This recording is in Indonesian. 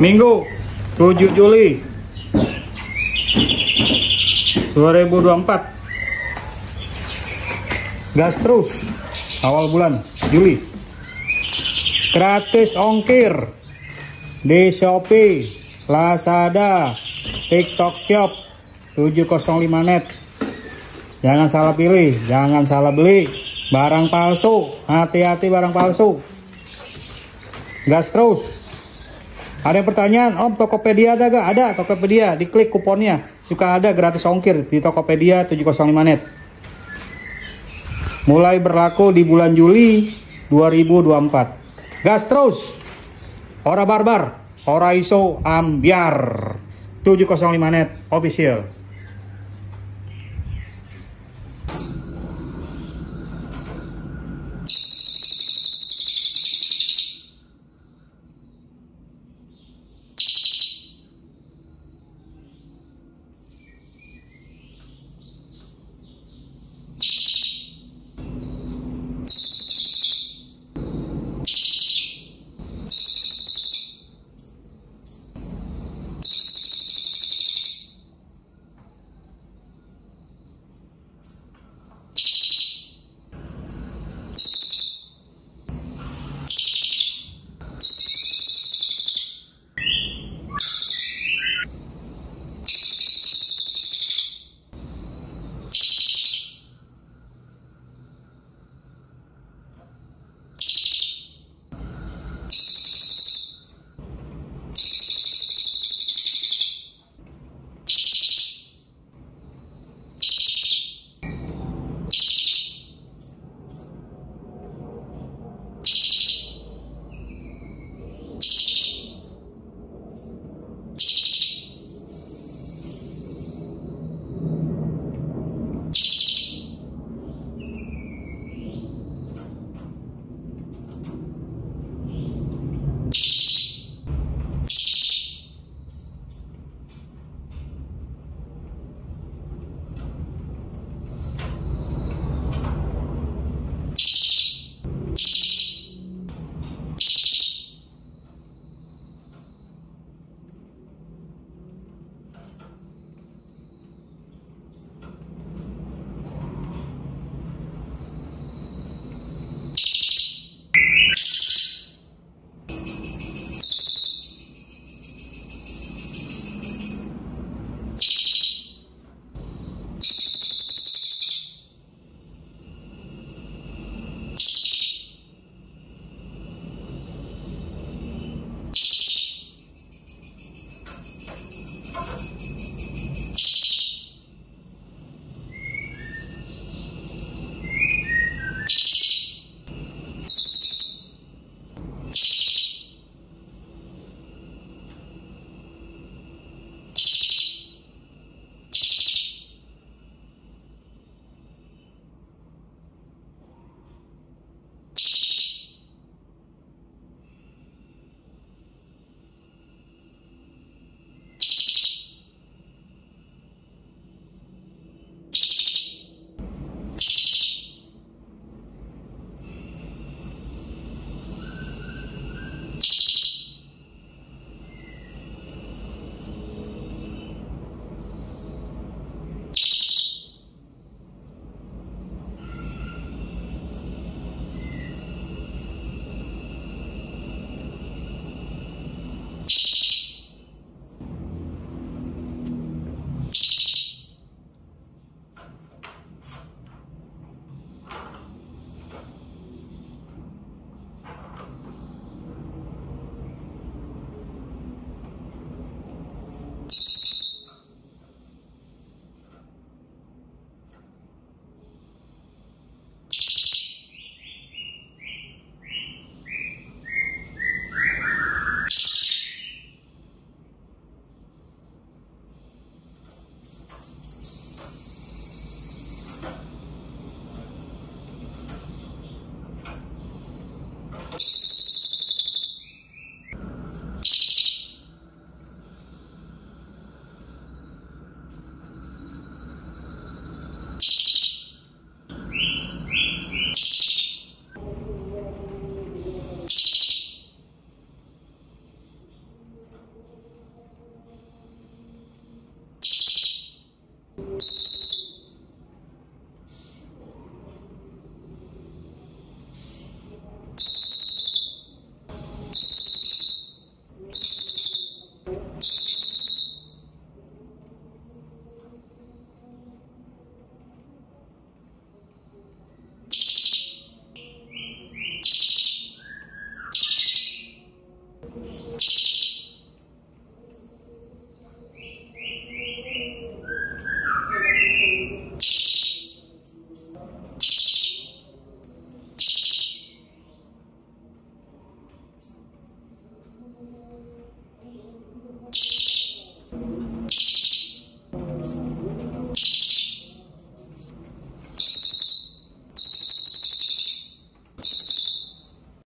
Minggu 7 Juli. 2024 Gas terus awal bulan Juli. Gratis ongkir di Shopee, Lazada, TikTok Shop 705 net. Jangan salah pilih, jangan salah beli. Barang palsu, hati-hati barang palsu. Gas terus ada pertanyaan, Om Tokopedia ada gak? Ada Tokopedia, diklik kuponnya. Suka ada gratis ongkir di Tokopedia 705 net. Mulai berlaku di bulan Juli 2024. Gas terus. Ora barbar, ora iso ambiar. 705 net official.